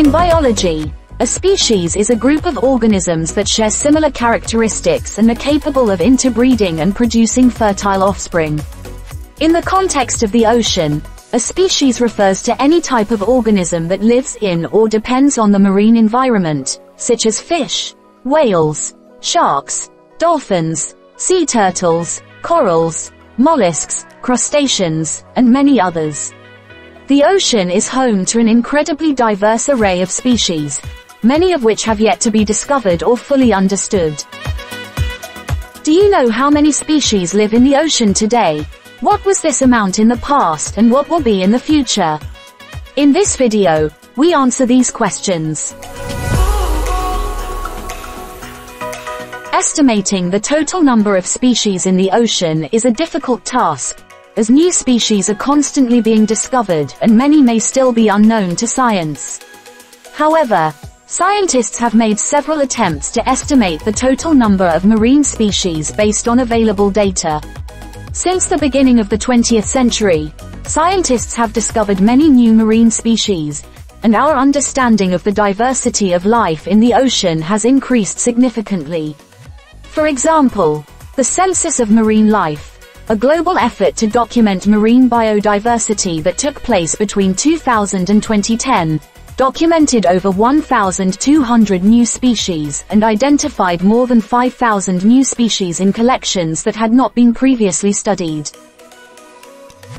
In biology, a species is a group of organisms that share similar characteristics and are capable of interbreeding and producing fertile offspring. In the context of the ocean, a species refers to any type of organism that lives in or depends on the marine environment, such as fish, whales, sharks, dolphins, sea turtles, corals, mollusks, crustaceans, and many others. The ocean is home to an incredibly diverse array of species, many of which have yet to be discovered or fully understood. Do you know how many species live in the ocean today? What was this amount in the past and what will be in the future? In this video, we answer these questions. Estimating the total number of species in the ocean is a difficult task, as new species are constantly being discovered and many may still be unknown to science. However, Scientists have made several attempts to estimate the total number of marine species based on available data. Since the beginning of the 20th century, scientists have discovered many new marine species, and our understanding of the diversity of life in the ocean has increased significantly. For example, the Census of Marine Life, a global effort to document marine biodiversity that took place between 2000 and 2010, documented over 1,200 new species and identified more than 5,000 new species in collections that had not been previously studied.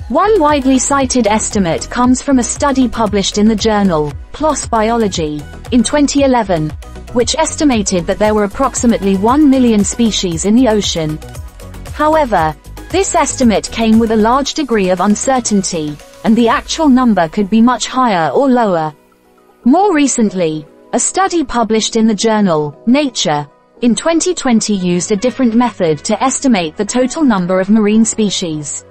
One widely cited estimate comes from a study published in the journal, PLOS Biology, in 2011, which estimated that there were approximately 1 million species in the ocean. However, this estimate came with a large degree of uncertainty, and the actual number could be much higher or lower. More recently, a study published in the journal, Nature, in 2020 used a different method to estimate the total number of marine species.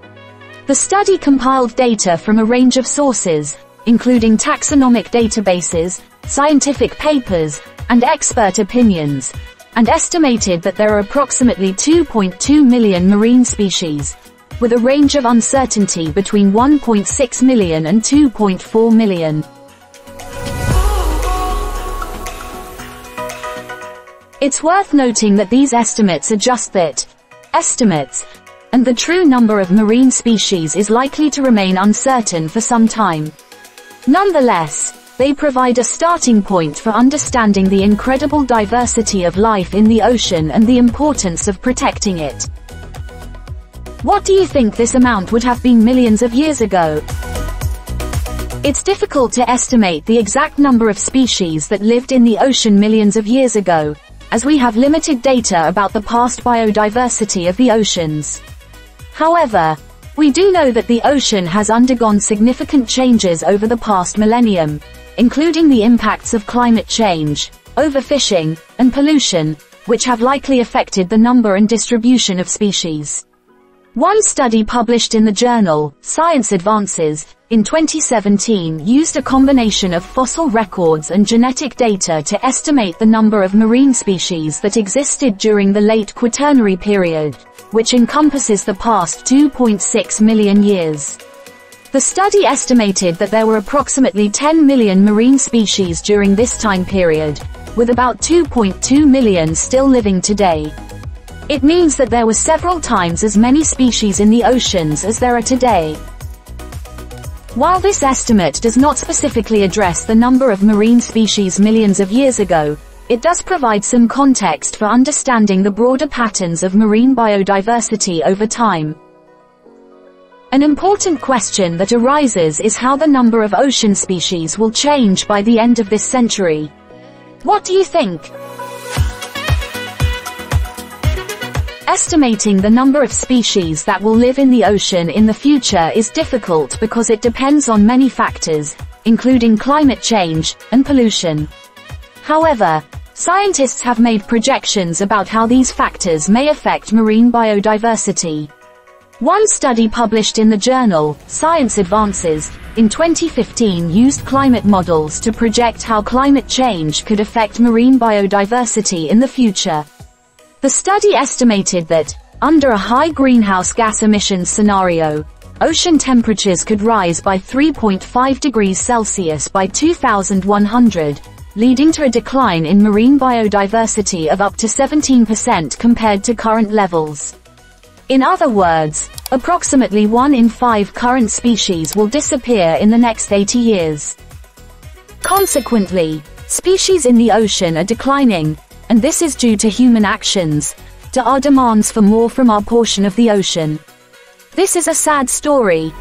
The study compiled data from a range of sources, including taxonomic databases, scientific papers, and expert opinions, and estimated that there are approximately 2.2 million marine species, with a range of uncertainty between 1.6 million and 2.4 million. It's worth noting that these estimates are just that, estimates, and the true number of marine species is likely to remain uncertain for some time. Nonetheless, they provide a starting point for understanding the incredible diversity of life in the ocean and the importance of protecting it. What do you think this amount would have been millions of years ago? It's difficult to estimate the exact number of species that lived in the ocean millions of years ago, as we have limited data about the past biodiversity of the oceans. However, we do know that the ocean has undergone significant changes over the past millennium, including the impacts of climate change, overfishing, and pollution, which have likely affected the number and distribution of species. One study published in the journal, Science Advances, in 2017 used a combination of fossil records and genetic data to estimate the number of marine species that existed during the late Quaternary period, which encompasses the past 2.6 million years. The study estimated that there were approximately 10 million marine species during this time period, with about 2.2 million still living today. It means that there were several times as many species in the oceans as there are today. While this estimate does not specifically address the number of marine species millions of years ago, it does provide some context for understanding the broader patterns of marine biodiversity over time. An important question that arises is how the number of ocean species will change by the end of this century. What do you think? Estimating the number of species that will live in the ocean in the future is difficult because it depends on many factors, including climate change and pollution. However, scientists have made projections about how these factors may affect marine biodiversity. One study published in the journal, Science Advances, in 2015 used climate models to project how climate change could affect marine biodiversity in the future. The study estimated that, under a high greenhouse gas emissions scenario, ocean temperatures could rise by 3.5 degrees Celsius by 2100, leading to a decline in marine biodiversity of up to 17% compared to current levels. In other words, approximately 1 in 5 current species will disappear in the next 80 years. Consequently, species in the ocean are declining, and this is due to human actions, to our demands for more from our portion of the ocean. This is a sad story,